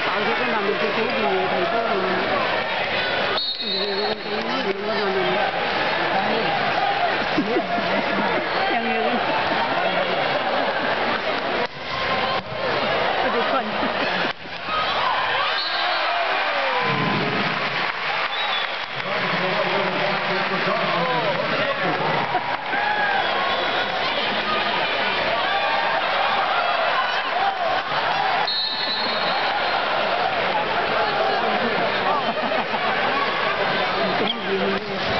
tạo cho cái mình cũng cố thì thầy cô mình mình cũng mình là mình Thank you.